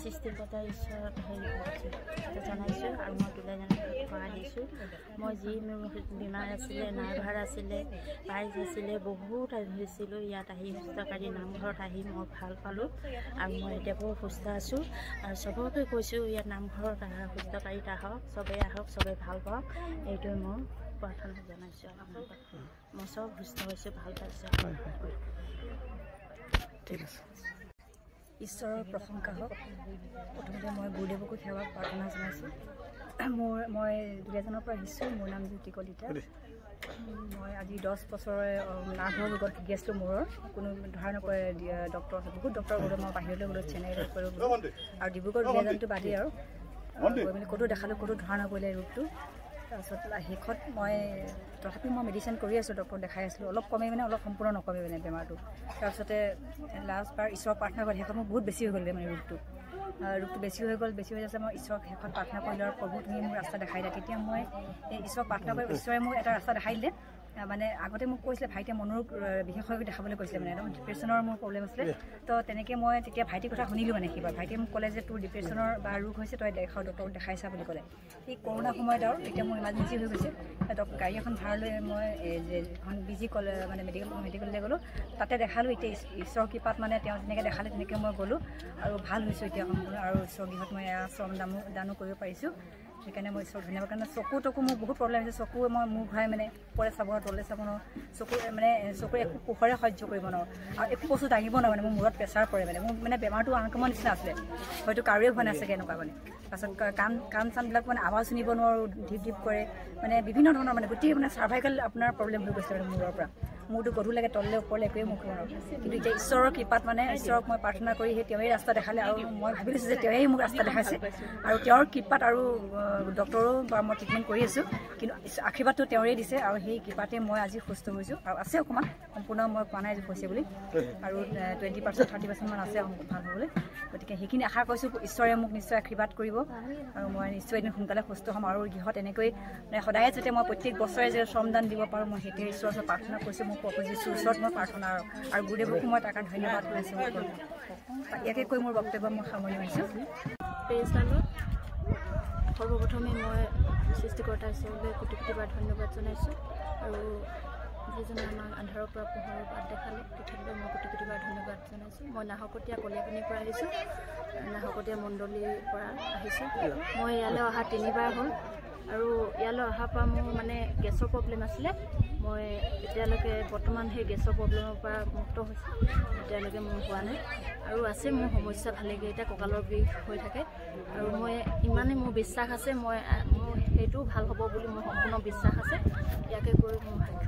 সৃষ্টিকৰ্তা ঈশ্বৰত হেৰি জনাইছোঁ আৰু মই দুলীয়াজানত কৰা দিছোঁ মই যি মোৰ বেমাৰ আছিলে নাৰ্ভাৰ আছিলে পাইজ আছিলে বহুত হৈছিলোঁ ইয়াত আহি সুস্থকাৰী নামঘৰত আহি মই ভাল পালোঁ আৰু মই এতিয়া বৰ সুস্থ আছোঁ আৰু চবকে কৈছোঁ ইয়াত নামঘৰত সুস্থকাৰীত আহক চবেই আহক চবেই ভাল পাওক এইটোৱে মই প্ৰাৰ্থনা জনাইছোঁ আপোনালোকক মই চব সুস্থ হৈছোঁ ভাল পাইছোঁ ঠিক আছে ঈশ্বৰৰ প্ৰশংসা হওক। প্ৰথমতে মই গুৰুদেৱকো সেৱা প্ৰাৰ্থনা জনাইছোঁ। মোৰ মই দুলীয়াজানৰ পৰা আহিছোঁ। মোৰ নাম জ্যোতি কলিতা। মই আজি দহ বছৰে নাৰ্ভৰ ৰোগত আছিলোঁ মূৰৰ। কোনো ধৰা নকৰে ডক্টৰ বহুত ডক্টৰ গ'লোঁ মই বাহিৰলৈ গ'লোঁ চেন্নাই ডক্টৰ গ'লোঁ আৰু ডিব্ৰুগড় দুলীয়াজানটো বাদেই আৰু। গৈ মেলি ক'তো দেখালোঁ ক'তো ধৰা নপৰিলে ৰোগটো। তাৰপিছত শেষত মই তথাপি মই মেডিচিন কৰি আছোঁ ডক্টৰ দেখাই আছিলোঁ। অলপ কমে মানে অলপ সম্পূৰ্ণ নকমে মানে বেমাৰটো। তাৰপিছতে লাষ্ট বাৰ ঈশ্বৰৰ প্ৰাৰ্থনা কৰি শেষত মোৰ বহুত বেছি হৈ গ'লগৈ মানে ৰোগটো। ৰোগটো বেছি হৈ গ'ল বেছি হৈ যাচ্ছে মই ঈশ্বৰক শেষত প্ৰাৰ্থনা কৰিলোঁ আৰু প্ৰভু তুমি মোৰ ৰাস্তা দেখাই দিয়া। তেতিয়া মই ঈশ্বৰক প্ৰাৰ্থনা কৰি ঈশ্বৰে মোক এটা ৰাস্তা দেখাই দিলে। মানে আগতে মোক কৈছিলে ভাইটিয়ে মনোৰোগ বিশেষজ্ঞ দেখাবলৈ কৈছিলে মানে একদম ডিপ্ৰেশ্যনৰ মোৰ প্ৰব্লেম আছিলে। তো তেনেকৈ মই তেতিয়া ভাইটিৰ কথা শুনিলোঁ মানে কিবা ভাইটিয়ে মোক ক'লে যে তোৰ ডিপ্ৰেশ্যনৰ বা ৰোগ হৈছে তই দেখাওঁ ডক্টৰক দেখাইছা বুলি ক'লে। সেই কৰোণা সময়ত আৰু তেতিয়া মোৰ ইমাৰ্জেঞ্চি হৈ গৈছে গাড়ী এখন ভাড়া লৈ মই এখন বিজি ক'লে মানে মেডিকেল মেডিকেললৈ গ'লোঁ। তাতে দেখালোঁ এতিয়া ঈশ্বৰৰ কৃপাত মানে তেওঁ যেনেকৈ দেখালে তেনেকৈ মই গ'লোঁ। আৰু ভাল হৈছোঁ এতিয়া সম্পূৰ্ণ। আৰু ঈশ্বৰৰ গৃহত মই এয়া শ্ৰম দামো দানো কৰিব পাৰিছোঁ। সেইকাৰণে মই ঈশ্বৰ ধন্যবাদ কাৰণে চকু টকু মোৰ বহুত প্ৰব্লেম হৈছে। চকুৱে মই মোৰ ঘূৰাই মানে ওপৰে চাব নোৱাৰোঁ তলে চাব নোৱাৰোঁ। চকু মানে চকুৰে একো পোহৰে সহ্য কৰিব নোৱাৰোঁ। আৰু একো বস্তু দাঙিব নোৱাৰোঁ মানে মোৰ মূৰত প্ৰেছাৰ পৰে মানে। মোৰ মানে বেমাৰটো আনকমৰ নিচিনা আছিলে। হয়তো কাৰোৱে হোৱা নাছিলে এনেকুৱা মানে। পাছত কাণ কাণ চানবিলাক মানে আৱাজ শুনিব নোৱাৰোঁ ঢিপ ঢিপ কৰে। মানে বিভিন্ন ধৰণৰ মানে গোটেই মানে চাৰ্ভাইকেল আপোনাৰ প্ৰব্লেম হৈ গৈছে মানে মূৰৰ পৰা। মোৰতো গধূৰ তললৈ ওপৰলৈ একোৱেই মুখ নোৱাৰোঁ কিন্তু এতিয়া ঈশ্বৰৰ কৃপাত মানে ঈশ্বৰক মই প্ৰাৰ্থনা কৰি সেই তেওঁৱেই ৰাস্তা দেখালে আৰু মই ভাবি লৈছোঁ যে তেওঁৱেই মোক ৰাস্তা দেখাইছে। আৰু তেওঁৰ কৃপাত আৰু ডক্টৰো বা মই ট্ৰিটমেণ্ট কৰি আছোঁ। কিন্তু আশীৰ্বাদটো তেওঁৰেই দিছে আৰু সেই কৃপাতে মই আজি সুস্থ হৈছোঁ। আৰু আছে অকণমান সম্পূৰ্ণ মই কোৱা নাই হৈছে বুলি। আৰু টুৱেণ্টি পাৰ্চেণ্ট থাৰ্টি পাৰ্চেণ্টমান আছে ভাল হ'বলৈ। গতিকে সেইখিনি আশা কৰিছোঁ ঈশ্বৰে মোক নিশ্চয় আশীৰ্বাদ কৰিব। আৰু মই নিশ্চয় এদিন সোনকালে সুস্থ হ'ম আৰু গৃহত এনেকৈ সদায়ে যাতে মই প্ৰত্যেক বছৰে যে শ্ৰমদান দিব পাৰোঁ মই সেইটোৱে ঈশ্বৰৰ ওচৰত প্ৰাৰ্থনা কৰিছোঁ মোক খুজিছোঁ ওচৰত মই প্ৰাৰ্থনা আৰু গুৰুদেৱকো মই তাৰ কাৰণে ধন্যবাদ কৰিছোঁ ইয়াকে কৈ মোৰ বক্তব্য মই মাৰিছোঁ। পেৰিষ্টালত সৰ্বপ্ৰথমে মই সৃষ্টিকৰ্তা হিচাপে কোটি কোটিবাৰ ধন্যবাদ জনাইছোঁ আৰু যিজনে আমাক আন্ধাৰৰ পৰা পোহৰৰ বাট দেখালে তেখেতলৈ মই কোটি কোটিবাৰ ধন্যবাদ জনাইছোঁ। মই নাহকটীয়া কলীয়াপানীৰ পৰা আহিছোঁ। নাহকটীয়া মণ্ডলীৰ পৰা আহিছোঁ। মই ইয়ালৈ অহা তিনিবাৰ হ'ল। আৰু ইয়ালৈ অহাৰ পৰা মোৰ মানে গেছৰ প্ৰব্লেম আছিলে। মই এতিয়ালৈকে বৰ্তমান সেই গেছৰ প্ৰব্লেমৰ পৰা মুক্ত হৈছোঁ। এতিয়ালৈকে মোৰ হোৱা নাই। আৰু আছে মোৰ সমস্যা ভালেকেইটা কঁকালৰ বিষ হৈ থাকে। আৰু মই ইমানেই মোৰ বিশ্বাস আছে মই মোৰ সেইটোও ভাল হ'ব বুলি মোৰ সম্পূৰ্ণ বিশ্বাস আছে। ইয়াকে কৈ মোৰ ভাগ্য